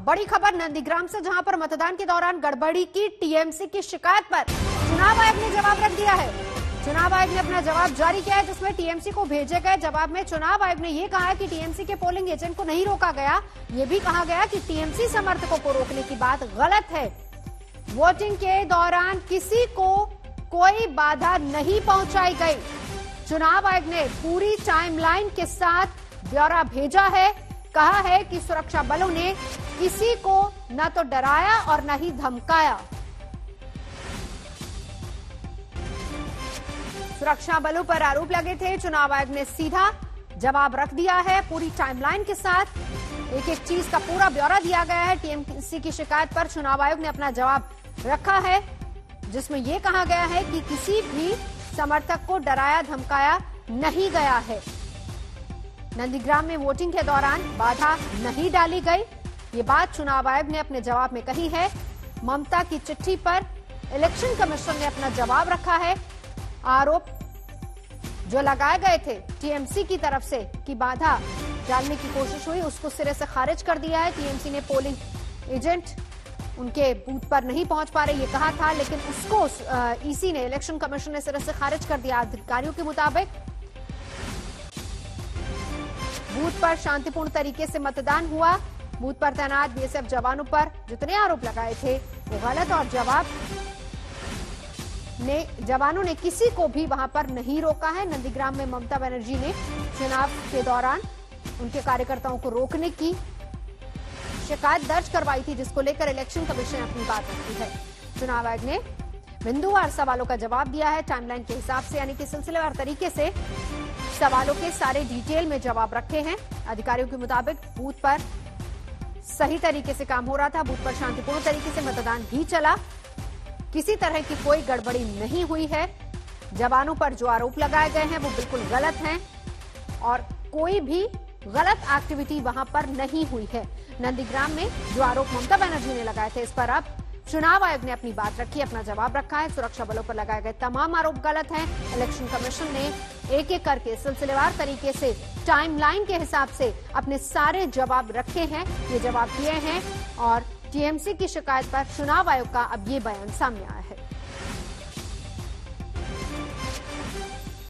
बड़ी खबर नंदीग्राम से, जहाँ पर मतदान के दौरान गड़बड़ी की टीएमसी की शिकायत पर चुनाव आयोग ने जवाब रख दिया है। चुनाव आयोग ने अपना जवाब जारी किया है, जिसमें टीएमसी को भेजे गए जवाब में चुनाव आयोग ने यह कहा कि टीएमसी के पोलिंग एजेंट को नहीं रोका गया। ये भी कहा गया कि टीएमसी समर्थकों को रोकने की बात गलत है। वोटिंग के दौरान किसी को कोई बाधा नहीं पहुंचाई गई। चुनाव आयोग ने पूरी टाइमलाइन के साथ ब्यौरा भेजा है। कहा है कि सुरक्षा बलों ने किसी को न तो डराया और न ही धमकाया। सुरक्षा बलों पर आरोप लगे थे, चुनाव आयोग ने सीधा जवाब रख दिया है पूरी टाइमलाइन के साथ। एक एक चीज़ का पूरा ब्यौरा दिया गया है, टीएमसी की शिकायत पर चुनाव आयोग ने अपना जवाब रखा है, जिसमें यह कहा गया है कि किसी भी समर्थक को डराया, धमकाया नहीं गया है। नंदीग्राम में वोटिंग के दौरान बाधा नहीं डाली गई। ये बात चुनाव आयोग ने अपने जवाब में कही है। ममता की चिट्ठी पर इलेक्शन कमीशन ने अपना जवाब रखा है। आरोप जो लगाए गए थे टीएमसी की तरफ़ से कि बाधा डालने की कोशिश हुई, उसको सिरे से खारिज कर दिया है। टीएमसी ने पोलिंग एजेंट उनके बूथ पर नहीं पहुँच पा रहे, ये कहा था, लेकिन उसको ईसी ने, इलेक्शन कमीशन ने सिरे से खारिज कर दिया। अधिकारियों के मुताबिक पर शांतिपूर्ण तरीके से मतदान हुआ। बूथ पर तैनात बीएसएफ जवानों पर जितने आरोप लगाए थे, वो गलत और जवाब ने जवानों ने किसी को भी वहाँ पर नहीं रोका है। नंदीग्राम में ममता बनर्जी ने चुनाव के दौरान उनके कार्यकर्ताओं को रोकने की शिकायत दर्ज करवाई थी, जिसको लेकर इलेक्शन कमीशन अपनी बात रखी है। चुनाव आयोग ने बिंदुवार सवालों का जवाब दिया है टाइमलाइन के हिसाब से, यानी कि सिलसिलेवार तरीके से सवालों के सारे डिटेल में जवाब रखे हैं। अधिकारियों के मुताबिक बूथ पर सही तरीके से काम हो रहा था, बूथ पर शांतिपूर्ण तरीके से मतदान भी चला। किसी तरह की कोई गड़बड़ी नहीं हुई है। जवानों पर जो आरोप लगाए गए हैं, वो बिल्कुल गलत हैं और कोई भी गलत एक्टिविटी वहाँ पर नहीं हुई है। नंदीग्राम में जो आरोप ममता बनर्जी ने लगाए थे, इस पर अब चुनाव आयोग ने अपनी बात रखी, अपना जवाब रखा है। सुरक्षा बलों पर लगाए गए तमाम आरोप गलत हैं। इलेक्शन कमीशन ने एक एक करके सिलसिलेवार तरीके से, टाइमलाइन के हिसाब से अपने सारे जवाब रखे हैं, ये जवाब दिए हैं। और टीएमसी की शिकायत पर चुनाव आयोग का अब ये बयान सामने आया है।